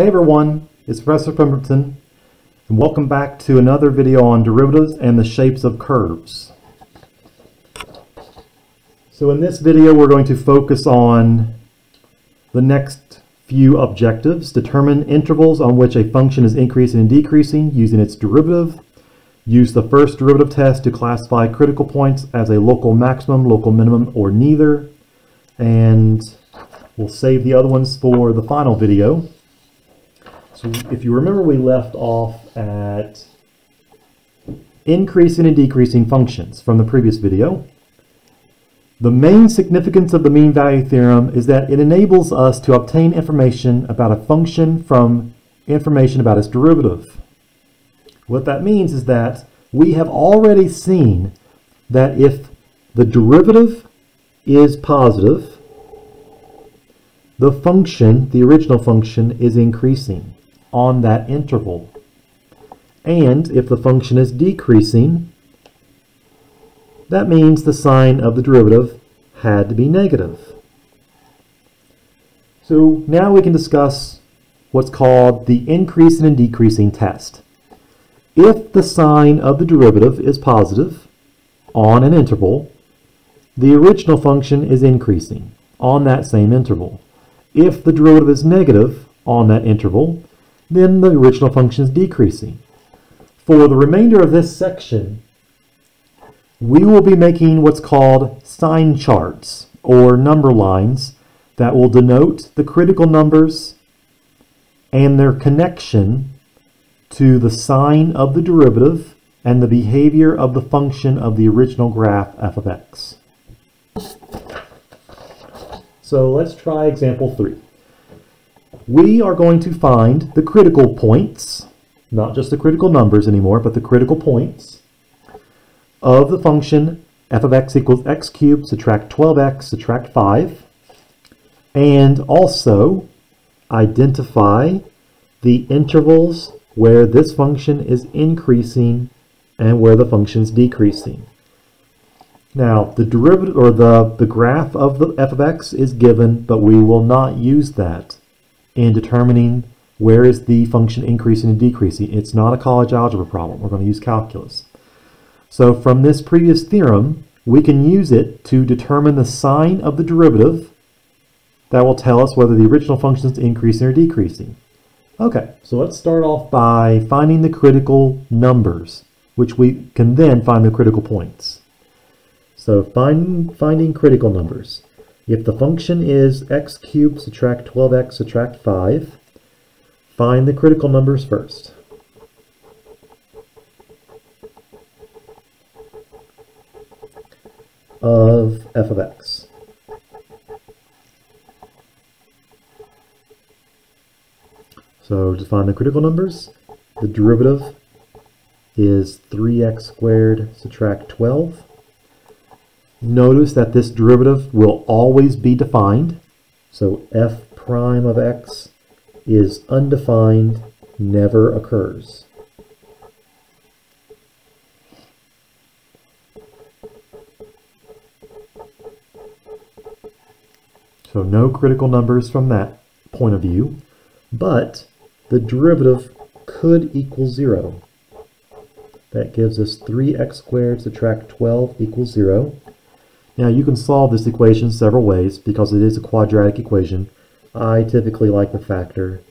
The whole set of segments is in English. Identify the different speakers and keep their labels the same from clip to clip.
Speaker 1: Hey everyone, it's Professor Pemberton, and welcome back to another video on derivatives and the shapes of curves. So in this video we're going to focus on the next few objectives. Determine intervals on which a function is increasing and decreasing using its derivative. Use the first derivative test to classify critical points as a local maximum, local minimum, or neither. And we'll save the other ones for the final video. So if you remember, we left off at increasing and decreasing functions from the previous video. The main significance of the mean value theorem is that it enables us to obtain information about a function from information about its derivative. What that means is that we have already seen that if the derivative is positive, the function, the original function, is increasing on that interval. And if the function is decreasing, that means the sign of the derivative had to be negative. So now we can discuss what's called the increasing and decreasing test. If the sign of the derivative is positive on an interval, the original function is increasing on that same interval. If the derivative is negative on that interval, then the original function is decreasing. For the remainder of this section, we will be making what's called sign charts or number lines that will denote the critical numbers and their connection to the sign of the derivative and the behavior of the function of the original graph f of x. So let's try example 3 we are going to find the critical points, not just the critical numbers anymore, but the critical points of the function f of x equals x cubed, subtract 12x, subtract 5, and also identify the intervals where this function is increasing and where the function is decreasing. Now, the derivative or the, the graph of the f of x is given, but we will not use that in determining where is the function increasing and decreasing. It's not a college algebra problem. We're going to use calculus. So from this previous theorem, we can use it to determine the sign of the derivative that will tell us whether the original function is increasing or decreasing. Okay, so let's start off by finding the critical numbers, which we can then find the critical points. So find, finding critical numbers. If the function is x cubed subtract 12x subtract 5, find the critical numbers first. of f of x. So to find the critical numbers, the derivative is 3x squared subtract 12 Notice that this derivative will always be defined. So f prime of x is undefined, never occurs. So no critical numbers from that point of view, but the derivative could equal 0. That gives us 3x squared subtract 12 equals 0. Now you can solve this equation several ways because it is a quadratic equation. I typically like the factor.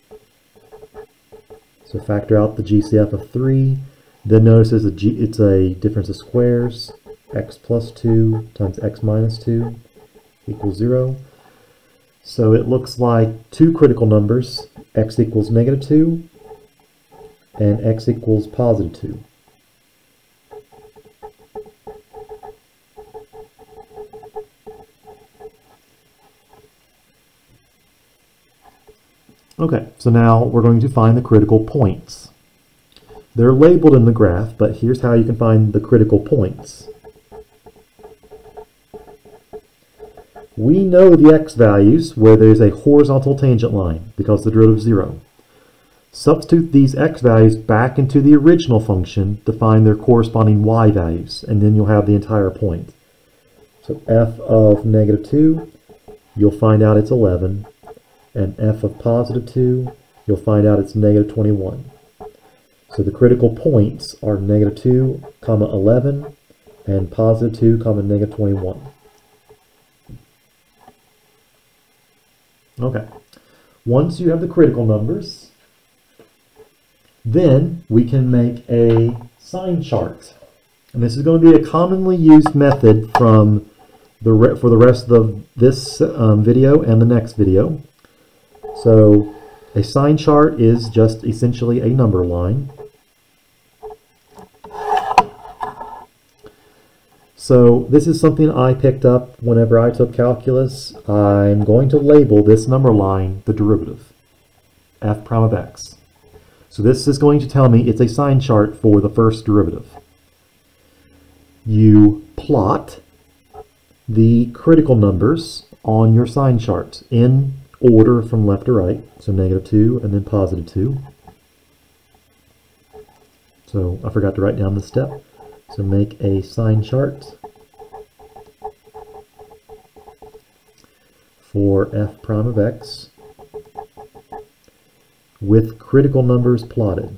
Speaker 1: So factor out the GCF of 3. Then notice it's a, G, it's a difference of squares. x plus 2 times x minus 2 equals 0. So it looks like two critical numbers, x equals negative 2 and x equals positive 2. Okay, so now we're going to find the critical points. They're labeled in the graph, but here's how you can find the critical points. We know the x values where there's a horizontal tangent line because the derivative is 0. Substitute these x values back into the original function to find their corresponding y values, and then you'll have the entire point. So f of negative 2, you'll find out it's 11 and f of positive 2, you'll find out it's negative 21. So the critical points are negative 2, comma 11, and positive 2, comma negative 21. Okay. Once you have the critical numbers, then we can make a sign chart. And this is going to be a commonly used method from the for the rest of this um, video and the next video. So a sign chart is just essentially a number line. So this is something I picked up whenever I took calculus. I'm going to label this number line the derivative, f prime of x. So this is going to tell me it's a sign chart for the first derivative. You plot the critical numbers on your sign chart in order from left to right. So negative 2 and then positive 2. So I forgot to write down the step. So make a sign chart for f prime of x with critical numbers plotted.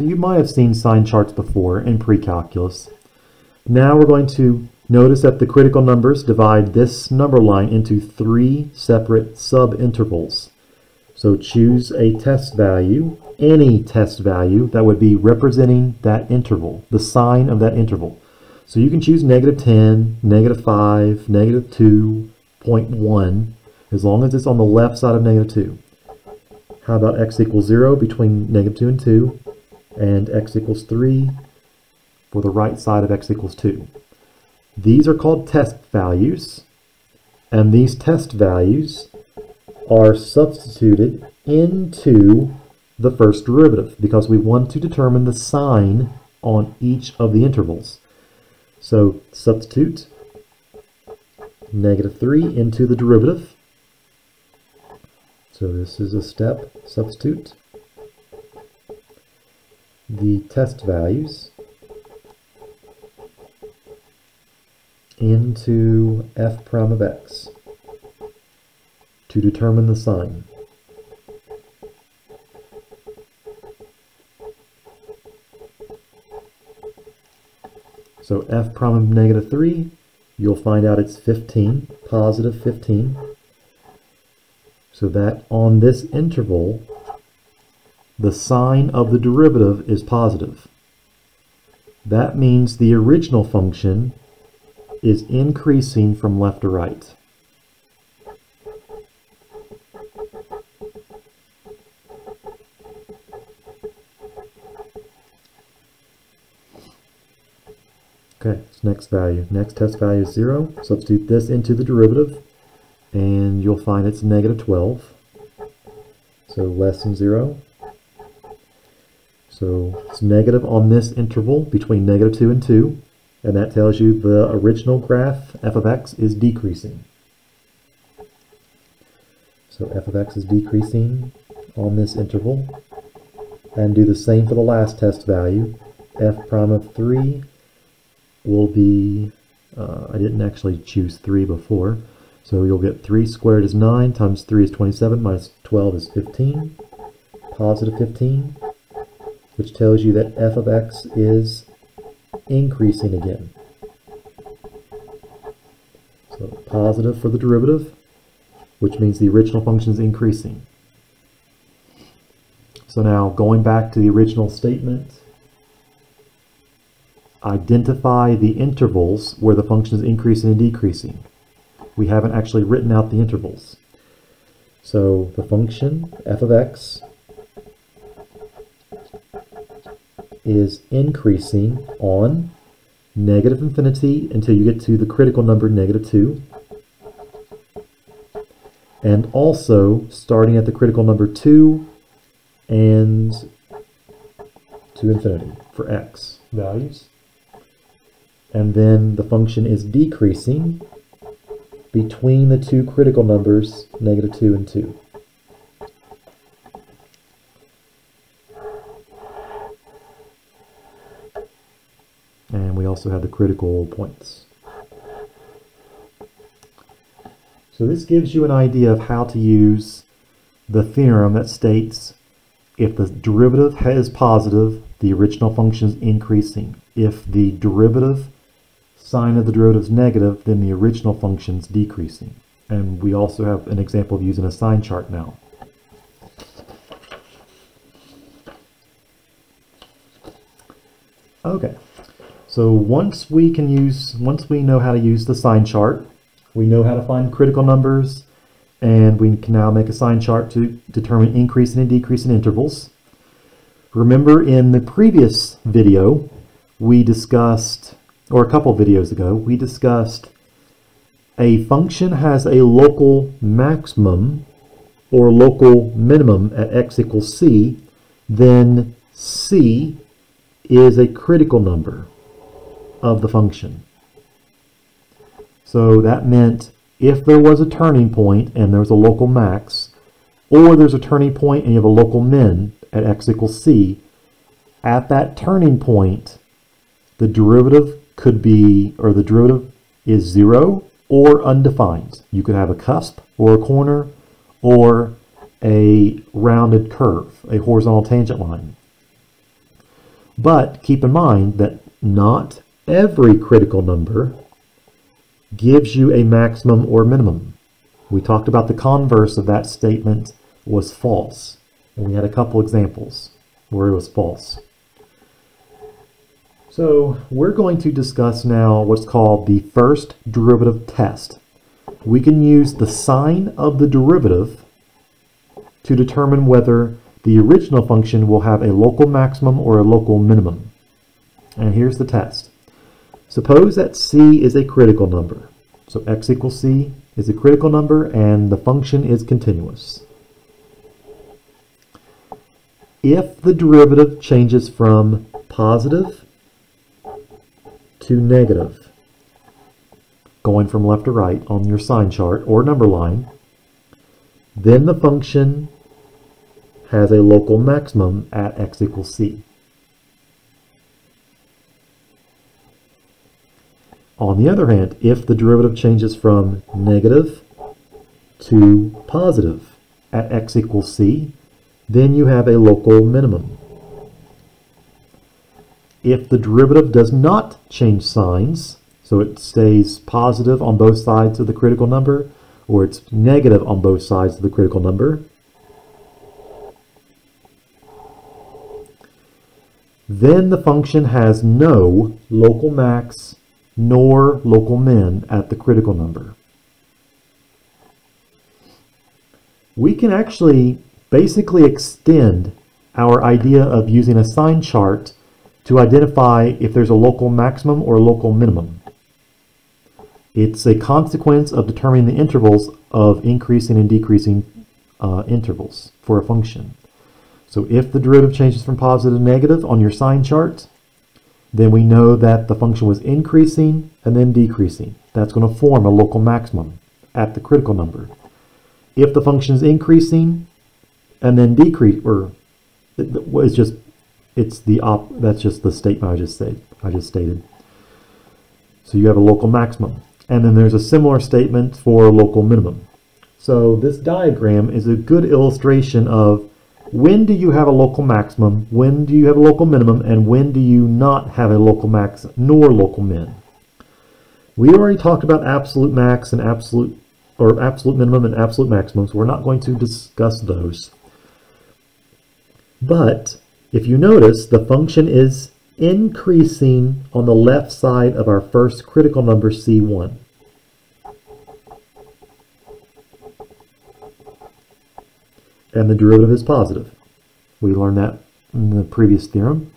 Speaker 1: So you might have seen sign charts before in pre-calculus. Now we're going to Notice that the critical numbers divide this number line into three separate subintervals. So choose a test value, any test value that would be representing that interval, the sign of that interval. So you can choose negative 10, negative 5, negative 2, 0.1, as long as it's on the left side of negative 2. How about x equals 0 between negative 2 and 2, and x equals 3 for the right side of x equals 2. These are called test values, and these test values are substituted into the first derivative because we want to determine the sign on each of the intervals. So substitute negative 3 into the derivative. So this is a step, substitute the test values into f prime of x to determine the sign. So f prime of negative 3, you'll find out it's 15, positive 15. So that on this interval, the sign of the derivative is positive. That means the original function is increasing from left to right. Okay, so next value. Next test value is 0. Substitute this into the derivative, and you'll find it's negative 12. So less than 0. So it's negative on this interval between negative 2 and 2 and that tells you the original graph f of x is decreasing. So f of x is decreasing on this interval. And do the same for the last test value. f prime of 3 will be, uh, I didn't actually choose 3 before, so you'll get 3 squared is 9 times 3 is 27 minus 12 is 15, positive 15, which tells you that f of x is increasing again. So positive for the derivative, which means the original function is increasing. So now going back to the original statement, identify the intervals where the function is increasing and decreasing. We haven't actually written out the intervals. So the function f of x is increasing on negative infinity until you get to the critical number negative 2. And also starting at the critical number 2 and to infinity for x values. And then the function is decreasing between the two critical numbers, negative 2 and 2. And we also have the critical points. So this gives you an idea of how to use the theorem that states if the derivative is positive, the original function is increasing. If the derivative sign of the derivative is negative, then the original function is decreasing. And we also have an example of using a sign chart now. Okay, so once we can use, once we know how to use the sign chart, we know how to find critical numbers, and we can now make a sign chart to determine increasing and decreasing intervals. Remember in the previous video, we discussed, or a couple videos ago, we discussed a function has a local maximum or local minimum at x equals c, then c is a critical number of the function. So that meant if there was a turning point and there was a local max, or there's a turning point and you have a local min at x equals c, at that turning point, the derivative could be, or the derivative is zero or undefined. You could have a cusp or a corner or a rounded curve, a horizontal tangent line. But keep in mind that not every critical number gives you a maximum or minimum. We talked about the converse of that statement was false. And we had a couple examples where it was false. So we're going to discuss now what's called the first derivative test. We can use the sign of the derivative to determine whether the original function will have a local maximum or a local minimum. And here's the test. Suppose that c is a critical number. So x equals c is a critical number and the function is continuous. If the derivative changes from positive to negative, going from left to right on your sign chart or number line, then the function has a local maximum at x equals c. On the other hand, if the derivative changes from negative to positive at x equals c, then you have a local minimum. If the derivative does not change signs, so it stays positive on both sides of the critical number, or it's negative on both sides of the critical number, Then the function has no local max nor local min at the critical number. We can actually basically extend our idea of using a sign chart to identify if there's a local maximum or local minimum. It's a consequence of determining the intervals of increasing and decreasing uh, intervals for a function. So if the derivative changes from positive to negative on your sign chart, then we know that the function was increasing and then decreasing. That's going to form a local maximum at the critical number. If the function is increasing and then decrease, or it's just, it's the op, that's just the statement I just said, I just stated. So you have a local maximum. And then there's a similar statement for local minimum. So this diagram is a good illustration of when do you have a local maximum, when do you have a local minimum, and when do you not have a local max nor local min? We already talked about absolute max and absolute or absolute minimum and absolute maximum, so we're not going to discuss those. But if you notice, the function is increasing on the left side of our first critical number C1. And the derivative is positive. We learned that in the previous theorem.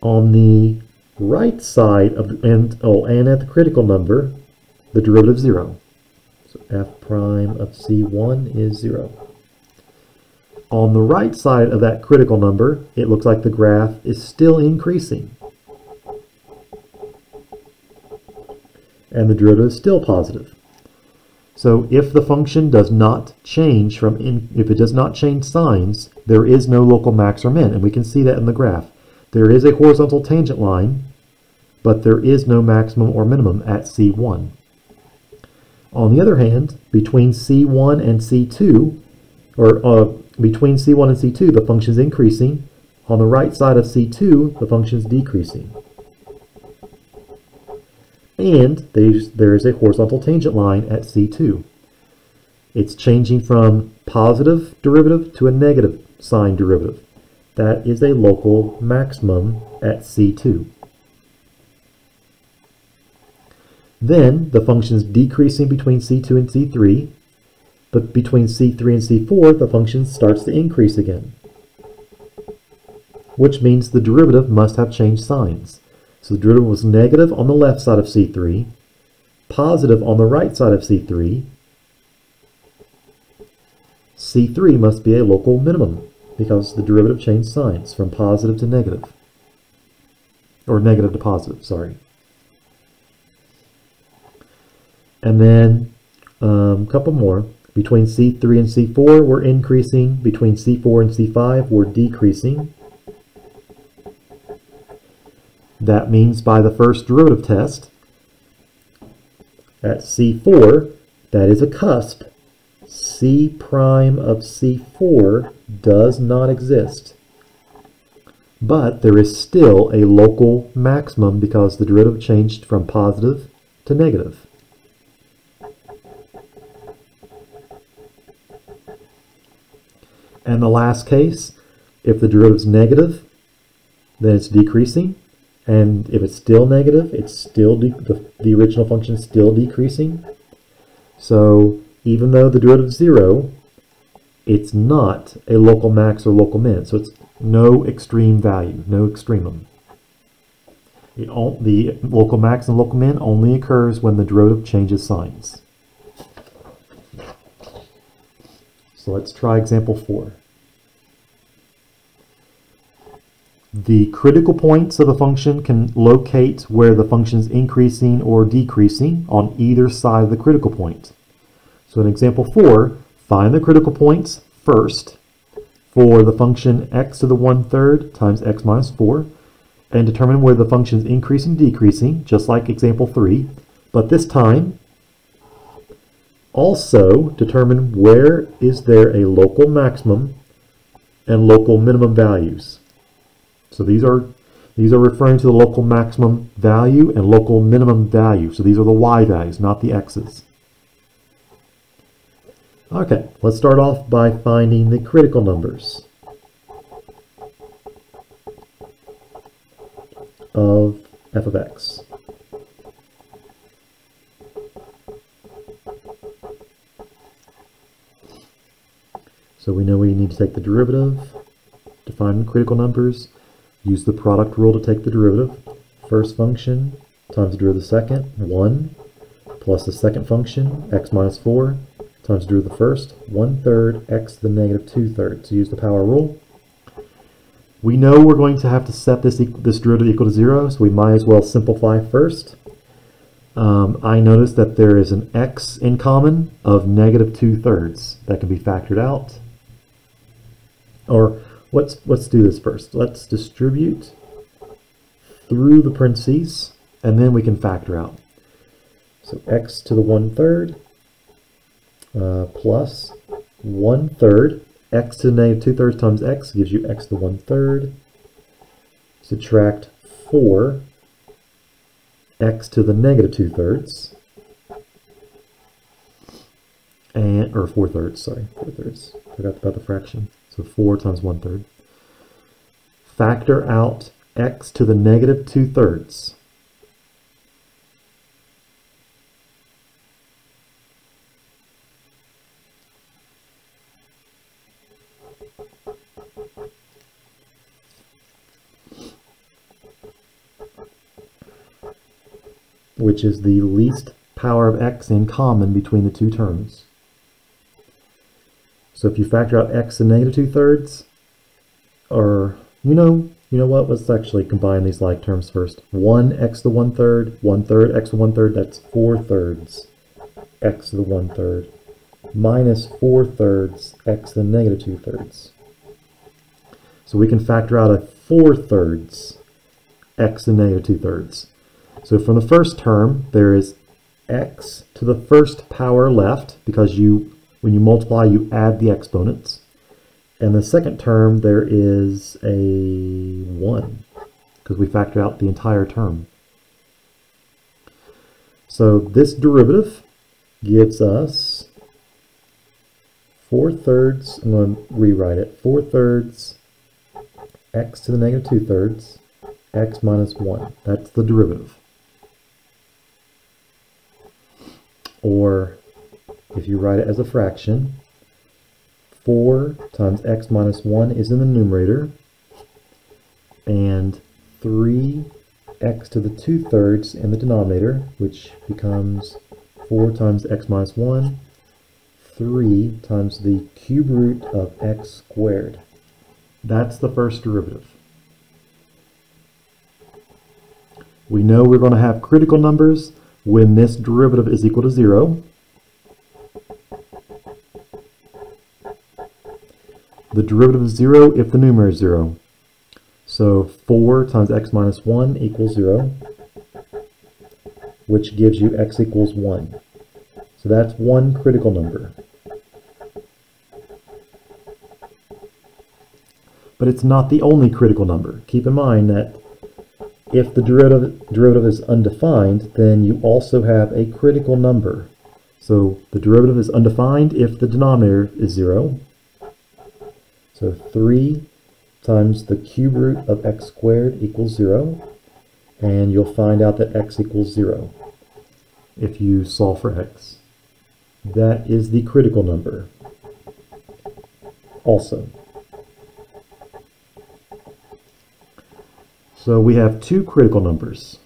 Speaker 1: On the right side of the, and oh and at the critical number, the derivative is zero. So f prime of c1 is zero. On the right side of that critical number, it looks like the graph is still increasing. And the derivative is still positive. So if the function does not change from, in, if it does not change signs, there is no local max or min, and we can see that in the graph. there is a horizontal tangent line, but there is no maximum or minimum at C1. On the other hand, between C1 and C2, or uh, between C1 and C2, the function is increasing. On the right side of C2, the function is decreasing. And there is a horizontal tangent line at C2. It's changing from positive derivative to a negative sign derivative. That is a local maximum at C2. Then the function is decreasing between C2 and C3, but between C3 and C4, the function starts to increase again, which means the derivative must have changed signs. So the derivative was negative on the left side of C3, positive on the right side of C3. C3 must be a local minimum because the derivative changed signs from positive to negative. Or negative to positive, sorry. And then a um, couple more. Between C3 and C4, we're increasing. Between C4 and C5, we're decreasing. That means by the first derivative test, at C4, that is a cusp. C prime of C4 does not exist. But there is still a local maximum because the derivative changed from positive to negative. And the last case, if the derivative is negative, then it's decreasing. And if it's still negative, it's still the, the original function is still decreasing. So even though the derivative is zero, it's not a local max or local min. So it's no extreme value, no extremum. It, the local max and local min only occurs when the derivative changes signs. So let's try example four. The critical points of a function can locate where the function is increasing or decreasing on either side of the critical point. So in example four, find the critical points first for the function x to the one-third times x minus 4 and determine where the function is increasing decreasing, just like example 3. But this time, also determine where is there a local maximum and local minimum values. So these are these are referring to the local maximum value and local minimum value. So these are the y values, not the x's. Okay, let's start off by finding the critical numbers of f of x. So we know we need to take the derivative to find critical numbers. Use the product rule to take the derivative. First function times the derivative of the second, 1, plus the second function, x minus 4, times the derivative of the first, 1 third, x to the negative 2 thirds. So use the power rule. We know we're going to have to set this, this derivative equal to 0, so we might as well simplify first. Um, I notice that there is an x in common of negative 2 thirds. That can be factored out. Or let's, let's do this first. Let's distribute through the parentheses, and then we can factor out. So x to the 1 third uh, plus 1 third. x to the negative 2 thirds times x gives you x to the 1 third. Subtract 4 x to the negative 2 thirds. And, or 4 thirds, sorry, 4 thirds. Forgot about the fraction. So 4 times 1 third. Factor out x to the negative 2 thirds. which is the least power of x in common between the two terms. So if you factor out x to negative 2 thirds, or, you know, you know what, let's actually combine these like terms first. 1 x to the 1 third, 1 third, x to 1 third, that's 4 thirds, x to the 1 third, minus 4 thirds, x to the negative 2 thirds. So we can factor out a 4 thirds x to the negative 2 thirds. So from the first term, there is x to the first power left, because you, when you multiply, you add the exponents. And the second term, there is a 1, because we factor out the entire term. So this derivative gives us 4 thirds, I'm going to rewrite it, 4 thirds x to the negative 2 thirds, x minus 1. That's the derivative. Or if you write it as a fraction, 4 times x minus 1 is in the numerator, and 3x to the 2 thirds in the denominator, which becomes 4 times x minus 1, 3 times the cube root of x squared. That's the first derivative. We know we're going to have critical numbers when this derivative is equal to 0. The derivative is 0 if the numerator is 0. So 4 times x minus 1 equals 0, which gives you x equals 1. So that's one critical number. But it's not the only critical number. Keep in mind that if the derivative, derivative is undefined, then you also have a critical number. So the derivative is undefined if the denominator is 0. So 3 times the cube root of x squared equals 0. And you'll find out that x equals 0 if you solve for x. That is the critical number also. So we have two critical numbers,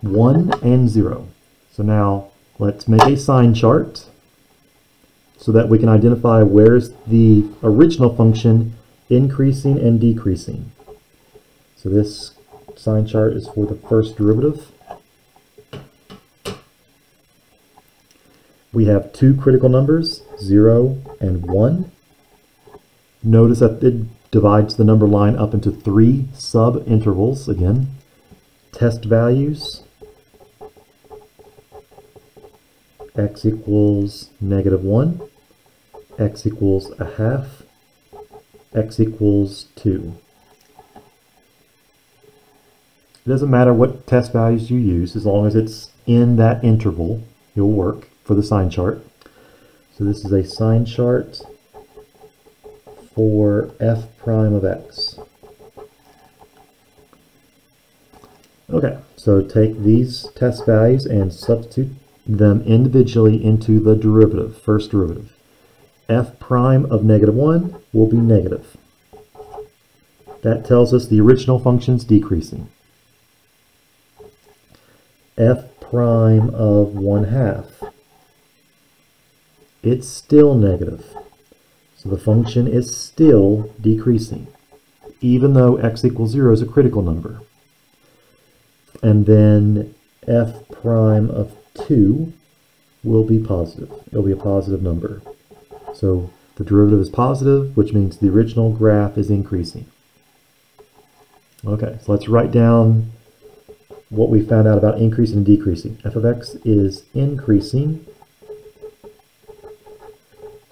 Speaker 1: 1 and 0. So now let's make a sign chart so that we can identify where's the original function increasing and decreasing. So this sign chart is for the first derivative. We have two critical numbers, 0 and 1. Notice that it divides the number line up into three sub-intervals again. Test values, x equals negative 1, x equals a half, x equals 2. It doesn't matter what test values you use, as long as it's in that interval, it'll work for the sign chart. So this is a sign chart for f prime of x. Okay, so take these test values and substitute them individually into the derivative, first derivative. F prime of negative 1 will be negative. That tells us the original function's decreasing. f prime of 1 half it's still negative. So the function is still decreasing, even though x equals 0 is a critical number. And then f prime of 2 will be positive. It'll be a positive number. So the derivative is positive, which means the original graph is increasing. Okay, so let's write down what we found out about increasing and decreasing. f of x is increasing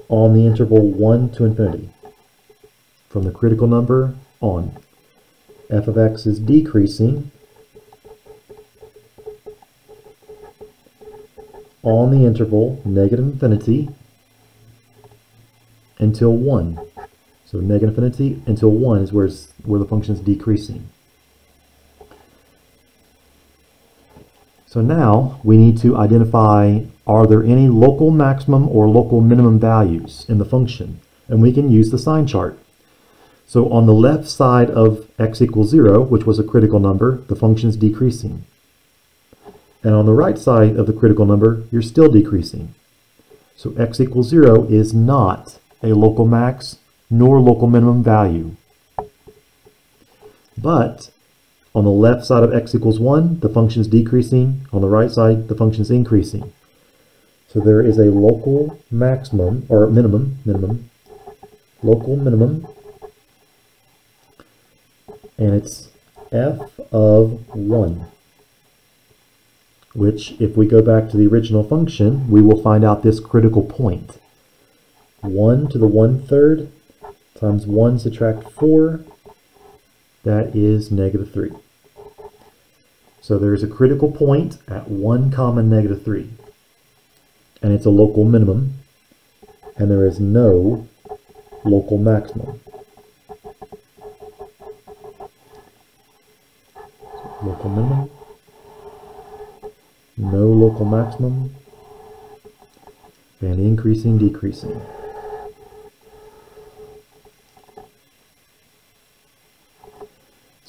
Speaker 1: on the interval 1 to infinity. From the critical number on. f of x is decreasing on the interval negative infinity until 1. So negative infinity until 1 is where, where the function is decreasing. So now we need to identify are there any local maximum or local minimum values in the function? And we can use the sign chart. So on the left side of x equals 0, which was a critical number, the function is decreasing. And on the right side of the critical number, you're still decreasing. So x equals 0 is not a local max nor local minimum value. But on the left side of x equals 1, the function is decreasing. On the right side, the function is increasing. So there is a local maximum, or minimum, minimum, local minimum and it's f of 1, which if we go back to the original function, we will find out this critical point. 1 to the 1 third times 1 subtract 4, that is negative 3. So there's a critical point at 1 comma negative 3, and it's a local minimum, and there is no local maximum. local minimum, no local maximum, and increasing, decreasing.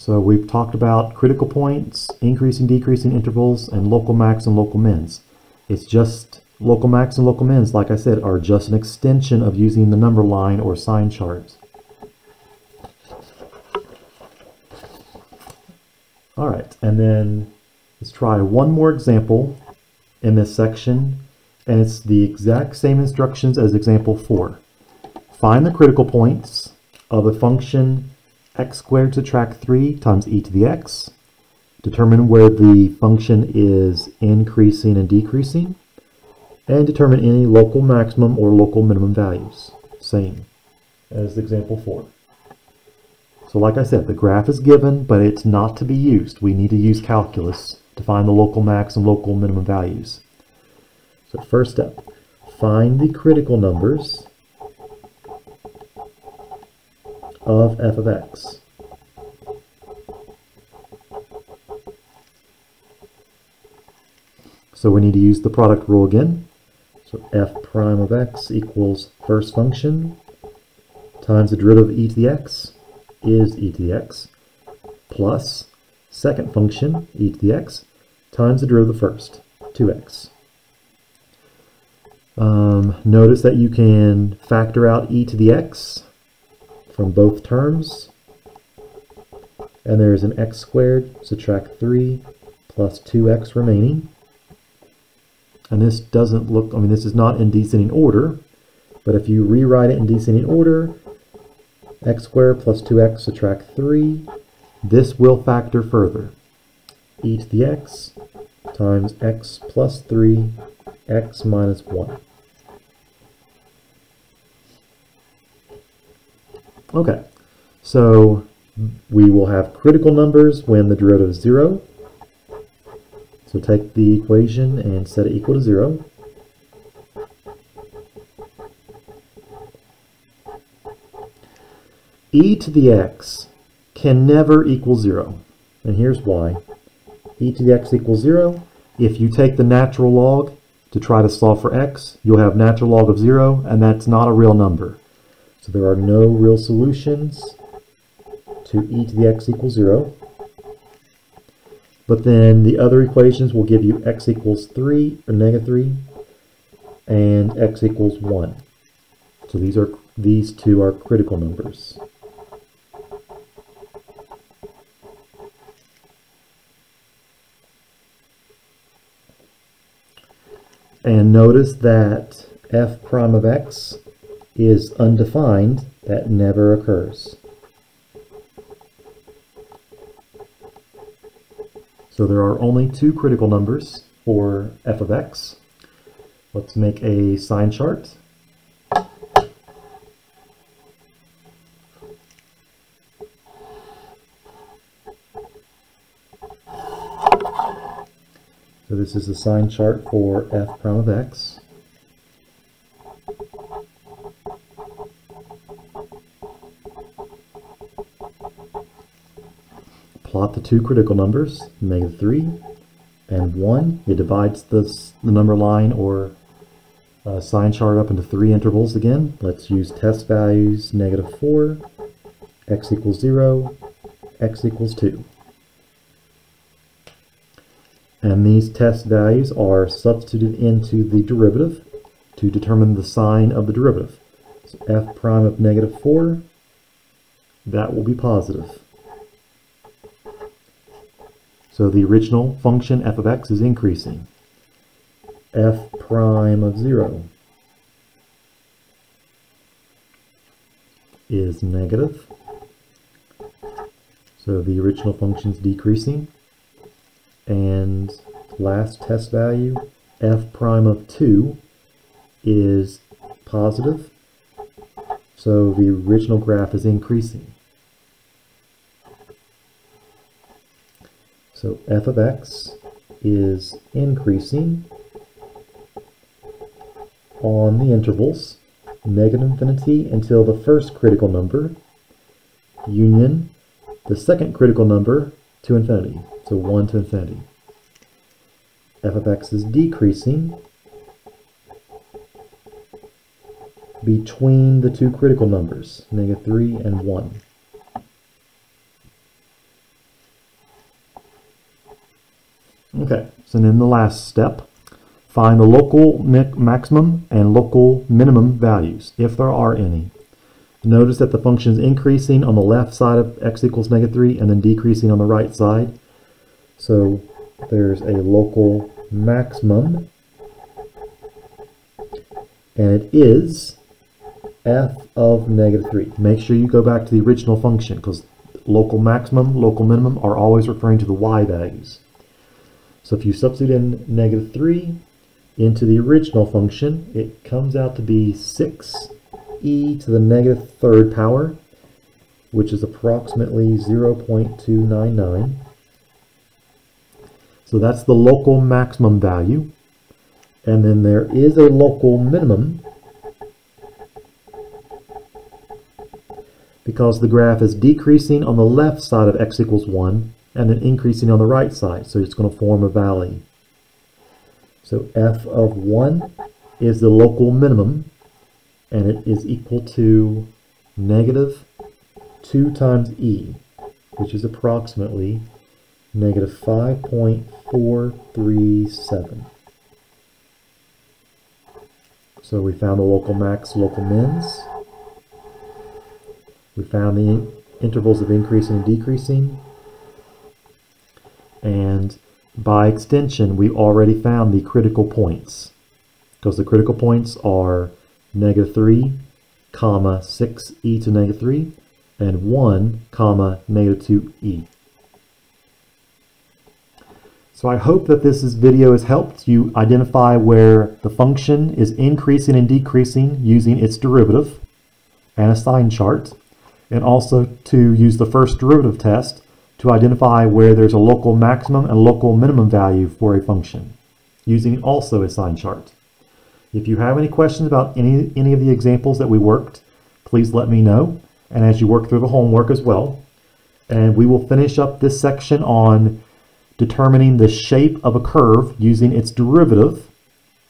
Speaker 1: So we've talked about critical points, increasing, decreasing intervals, and local max and local mins. It's just local max and local mins, like I said, are just an extension of using the number line or sign charts. All right, and then let's try one more example in this section, and it's the exact same instructions as example four. Find the critical points of a function x squared subtract 3 times e to the x. Determine where the function is increasing and decreasing. And determine any local maximum or local minimum values. Same as example 4. So like I said, the graph is given, but it's not to be used. We need to use calculus to find the local max and local minimum values. So first step, find the critical numbers of f of x. So we need to use the product rule again. So f prime of x equals first function times the derivative of e to the x is e to the x plus second function e to the x times the derivative of the first, 2x. Um, notice that you can factor out e to the x from both terms. And there's an x squared, subtract 3, plus 2x remaining. And this doesn't look, I mean, this is not in descending order, but if you rewrite it in descending order, x squared plus 2x subtract 3, this will factor further. e to the x times x plus 3, x minus 1. Okay, so we will have critical numbers when the derivative is 0. So take the equation and set it equal to 0. e to the x can never equal 0. And here's why. e to the x equals 0. If you take the natural log to try to solve for x, you'll have natural log of 0, and that's not a real number. So there are no real solutions to e to the x equals 0. But then the other equations will give you x equals 3 or negative 3 and x equals 1. So these are these two are critical numbers. And notice that f prime of x is undefined, that never occurs. So there are only two critical numbers for f of x. Let's make a sign chart. So this is the sign chart for f prime of x. plot the two critical numbers, negative 3 and 1. It divides this, the number line or uh, sign chart up into three intervals again. Let's use test values, negative 4, x equals 0, x equals 2. And these test values are substituted into the derivative to determine the sign of the derivative. So f prime of negative 4, that will be positive. So the original function f of x is increasing. f prime of 0 is negative. So the original function is decreasing. And last test value, f prime of 2 is positive. So the original graph is increasing. So f of x is increasing on the intervals, negative infinity until the first critical number, union the second critical number to infinity, so 1 to infinity. f of x is decreasing between the two critical numbers, negative 3 and 1. Okay, so then the last step, find the local maximum and local minimum values, if there are any. Notice that the function is increasing on the left side of x equals negative 3 and then decreasing on the right side. So there's a local maximum, and it is f of negative 3. Make sure you go back to the original function because local maximum, local minimum are always referring to the y values. So if you substitute in negative 3 into the original function, it comes out to be 6e to the negative third power, which is approximately 0.299. So that's the local maximum value. And then there is a local minimum because the graph is decreasing on the left side of x equals 1 and then increasing on the right side. So it's going to form a valley. So f of 1 is the local minimum, and it is equal to negative 2 times e, which is approximately negative 5.437. So we found the local max, local mins. We found the intervals of increasing and decreasing. And by extension, we already found the critical points because the critical points are negative 3, comma 6e to negative 3, and 1, comma negative 2e. So I hope that this video has helped you identify where the function is increasing and decreasing using its derivative and a sign chart, and also to use the first derivative test to identify where there's a local maximum and local minimum value for a function, using also a sign chart. If you have any questions about any, any of the examples that we worked, please let me know, and as you work through the homework as well. And we will finish up this section on determining the shape of a curve using its derivative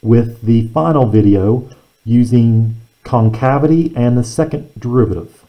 Speaker 1: with the final video using concavity and the second derivative.